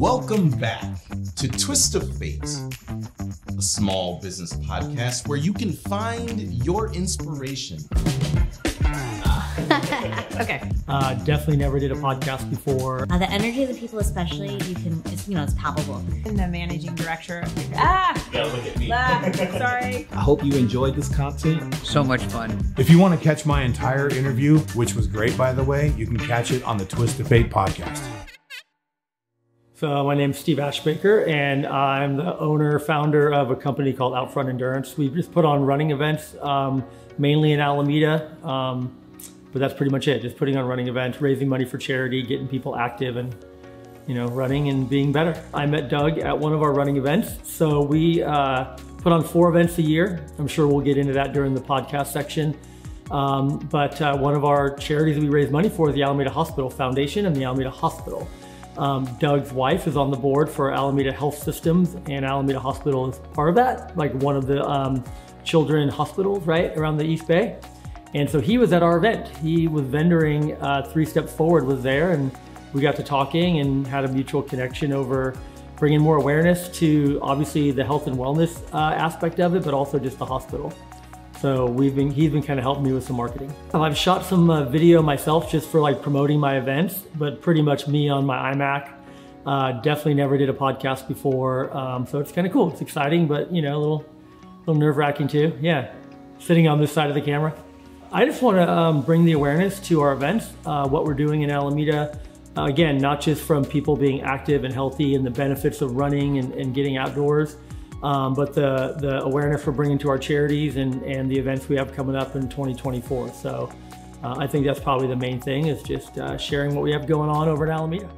Welcome back to Twist of Fate, a small business podcast where you can find your inspiration. okay. Uh, definitely never did a podcast before. Uh, the energy of the people, especially, you can, it's, you know, it's palpable. And the managing director. Ah! Yeah, look at me. ah sorry. I hope you enjoyed this content. So much fun. If you want to catch my entire interview, which was great by the way, you can catch it on the Twist of Fate podcast. So my name's Steve Ashbaker, and I'm the owner, founder of a company called Outfront Endurance. We just put on running events, um, mainly in Alameda, um, but that's pretty much it. Just putting on running events, raising money for charity, getting people active, and you know, running and being better. I met Doug at one of our running events, so we uh, put on four events a year. I'm sure we'll get into that during the podcast section. Um, but uh, one of our charities we raise money for is the Alameda Hospital Foundation and the Alameda Hospital. Um, Doug's wife is on the board for Alameda Health Systems, and Alameda Hospital is part of that, like one of the um, children hospitals, right, around the East Bay. And so he was at our event. He was vendoring uh, Three Steps Forward was there, and we got to talking and had a mutual connection over bringing more awareness to obviously the health and wellness uh, aspect of it, but also just the hospital. So we've been, he's been kind of helping me with some marketing. I've shot some uh, video myself just for like promoting my events, but pretty much me on my iMac. Uh, definitely never did a podcast before, um, so it's kind of cool. It's exciting, but you know, a little, little nerve wracking too. Yeah, sitting on this side of the camera. I just want to um, bring the awareness to our events, uh, what we're doing in Alameda. Uh, again, not just from people being active and healthy and the benefits of running and, and getting outdoors, um, but the, the awareness we're bringing to our charities and, and the events we have coming up in 2024. So uh, I think that's probably the main thing is just uh, sharing what we have going on over in Alameda.